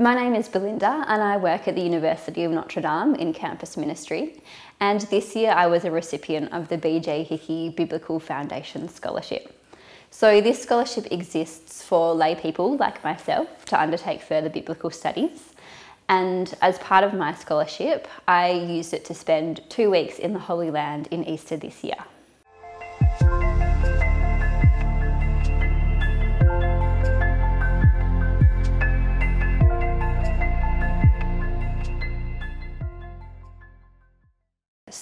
My name is Belinda and I work at the University of Notre Dame in campus ministry. And this year I was a recipient of the BJ Hickey Biblical Foundation Scholarship. So this scholarship exists for lay people like myself to undertake further biblical studies. And as part of my scholarship, I used it to spend two weeks in the Holy Land in Easter this year.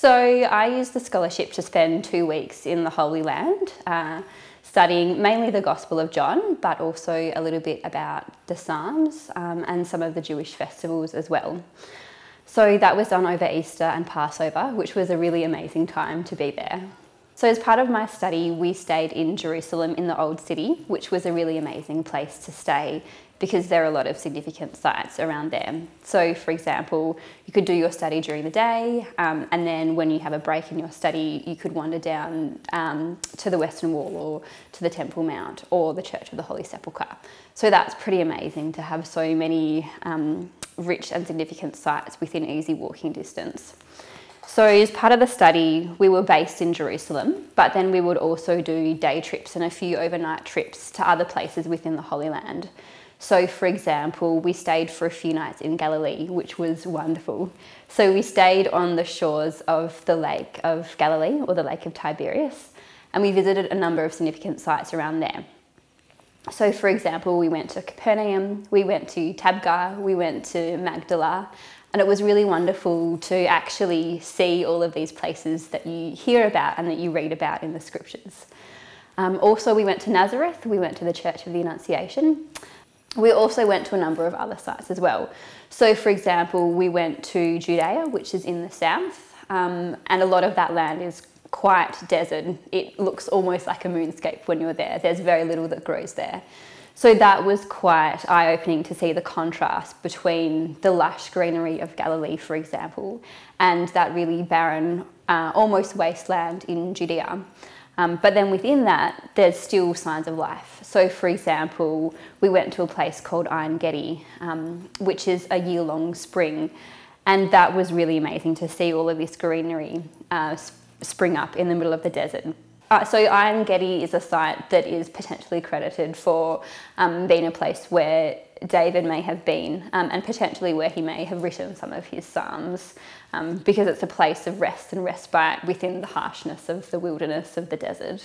So I used the scholarship to spend two weeks in the Holy Land, uh, studying mainly the Gospel of John, but also a little bit about the Psalms um, and some of the Jewish festivals as well. So that was done over Easter and Passover, which was a really amazing time to be there. So as part of my study, we stayed in Jerusalem in the Old City, which was a really amazing place to stay because there are a lot of significant sites around there. So for example, you could do your study during the day um, and then when you have a break in your study, you could wander down um, to the Western Wall or to the Temple Mount or the Church of the Holy Sepulchre. So that's pretty amazing to have so many um, rich and significant sites within easy walking distance. So as part of the study, we were based in Jerusalem, but then we would also do day trips and a few overnight trips to other places within the Holy Land. So for example, we stayed for a few nights in Galilee, which was wonderful. So we stayed on the shores of the Lake of Galilee or the Lake of Tiberias, and we visited a number of significant sites around there. So for example, we went to Capernaum, we went to Tabgha, we went to Magdala, and it was really wonderful to actually see all of these places that you hear about and that you read about in the scriptures. Um, also, we went to Nazareth, we went to the Church of the Annunciation. We also went to a number of other sites as well. So, for example, we went to Judea, which is in the south, um, and a lot of that land is quite desert. It looks almost like a moonscape when you're there. There's very little that grows there. So that was quite eye opening to see the contrast between the lush greenery of Galilee, for example, and that really barren, uh, almost wasteland in Judea. Um, but then within that, there's still signs of life. So, for example, we went to a place called Ein Gedi, um, which is a year long spring, and that was really amazing to see all of this greenery uh, spring up in the middle of the desert. Uh, so Ein Gedi is a site that is potentially credited for um, being a place where David may have been um, and potentially where he may have written some of his psalms um, because it's a place of rest and respite within the harshness of the wilderness of the desert.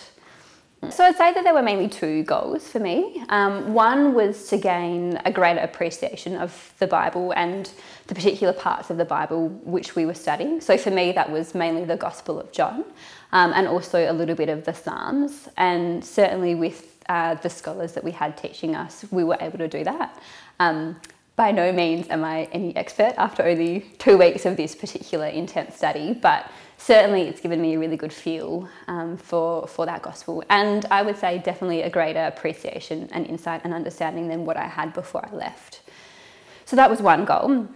So I'd say that there were mainly two goals for me. Um, one was to gain a greater appreciation of the Bible and the particular parts of the Bible which we were studying. So for me, that was mainly the Gospel of John um, and also a little bit of the Psalms. And certainly with uh, the scholars that we had teaching us, we were able to do that. Um, by no means am I any expert after only two weeks of this particular intense study, but certainly it's given me a really good feel um, for, for that gospel. And I would say definitely a greater appreciation and insight and understanding than what I had before I left. So that was one goal.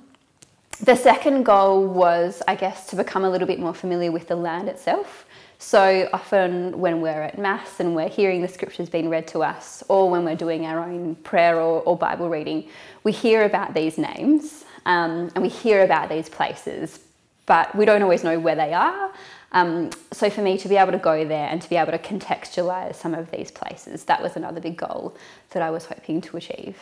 The second goal was, I guess, to become a little bit more familiar with the land itself. So often when we're at Mass and we're hearing the scriptures being read to us, or when we're doing our own prayer or, or Bible reading, we hear about these names um, and we hear about these places, but we don't always know where they are. Um, so for me to be able to go there and to be able to contextualize some of these places, that was another big goal that I was hoping to achieve.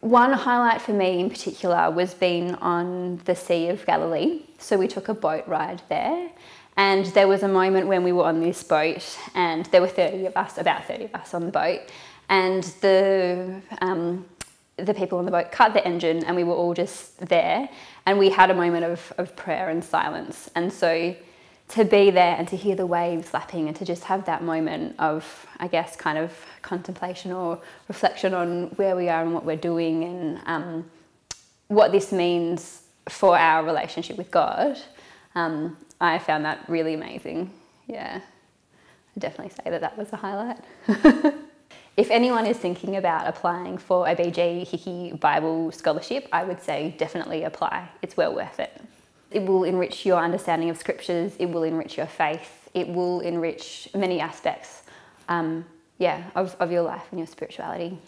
One highlight for me in particular was being on the Sea of Galilee. So we took a boat ride there and there was a moment when we were on this boat and there were 30 of us, about 30 of us on the boat and the, um, the people on the boat cut the engine and we were all just there and we had a moment of, of prayer and silence. And so to be there and to hear the waves lapping and to just have that moment of, I guess, kind of contemplation or reflection on where we are and what we're doing and um, what this means for our relationship with God, um, I found that really amazing. Yeah, I'd definitely say that that was a highlight. if anyone is thinking about applying for a BJ Hickey Bible Scholarship, I would say definitely apply. It's well worth it. It will enrich your understanding of scriptures, it will enrich your faith, it will enrich many aspects um, yeah, of, of your life and your spirituality.